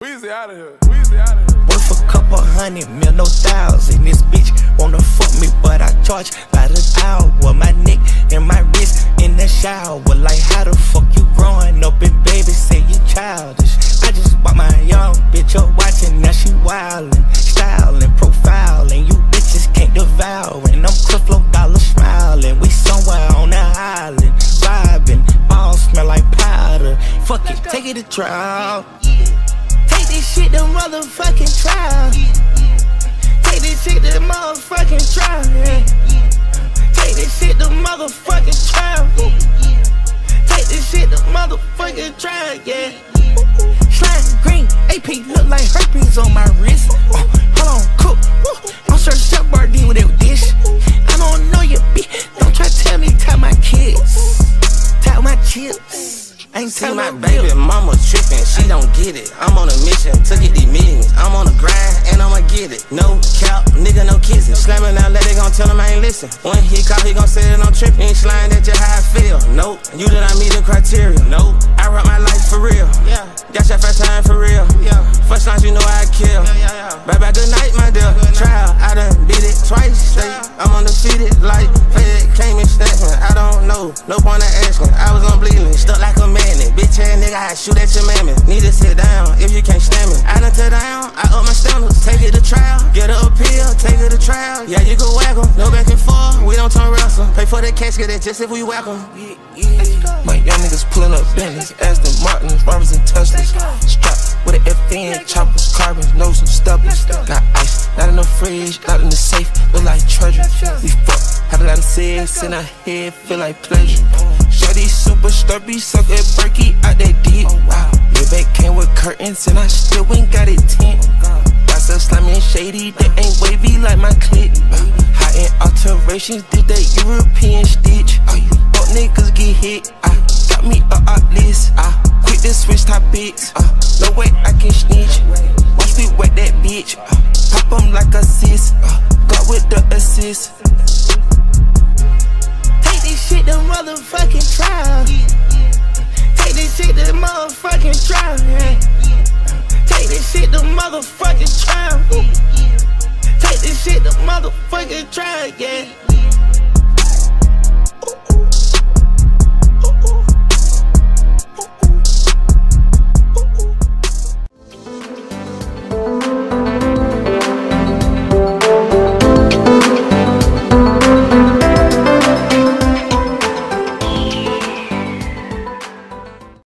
Wheezy out of here. Wheezy out of here. Worth a couple hundred mil, no thousand. This bitch wanna fuck me, but I charge by the hour. My neck and my wrist in the shower. Like, how the fuck you growing up and baby say you childish? I just bought my young bitch up watching, now she wildin', styling, profiling. You bitches can't devour. And I'm Creflo Dollar smiling. We somewhere on the island, vibing. All smell like powder. Fuck it, take it to trial. This shit to motherfucking trial. Take this shit to motherfucking trial. Take this shit to motherfucking trial. Take this shit to motherfucking trial, yeah. Slime green, AP look like herpes on my wrist. Uh, hold on, cook. I'm sure Chef Boyardee with that dish. I don't know you, bitch. Don't try to tell me tell my kids. Tell my chips. Ain't See my baby mama trippin', she don't get it. I'm on a mission to get these millions. I'm on a grind and I'ma get it. No cap, nigga, no kissing. Slamming out, let it gon' tell him I ain't listen. When he call, he gon' say that I'm trippin'. Ain't slime that just how I feel. Nope, you did not meet the criteria. Nope, I rock my life for real. Yeah, got your first time for real. Yeah, first times you know I kill. Yeah, yeah, yeah. Bye bye, good night, my dear. Trial, I done beat it twice straight. I'm undefeated like Fed came and snatched me. I don't know, no point of asking. Nigga, I shoot at your mammy. Need to sit down if you can't stand me. I done tear down, I up my standards. Take it to trial, get her appeal, take it to trial. Yeah, you can whack no back and forth. We don't turn wrestle. Pay for the casket, that's just if we whack 'em. My young niggas pulling up Bentleys, Aston Martins, Robbers and Teslas. Strapped with an FN, choppers, carbons, nose and stubblers. Got ice, not in the fridge, not in the safe, look like treasure. We fuck, had a lot in our head, feel like pleasure. Shorty super sturdy, suck that Berkey out that deep. Wow, your back came with curtains and I still ain't got it tint. That's a slimy and shady, that ain't wavy like my clip. High end alterations, did that European stitch. Fuck niggas get hit, I got me a up list. I quit to switch topics, uh, no way I can snitch. Watch me wet that bitch, uh, pop 'em like a sis. Uh, got with the assist. Motherfucking trial. Yeah. Take this shit to motherfucking trial. Take this shit to motherfucking trial, yeah.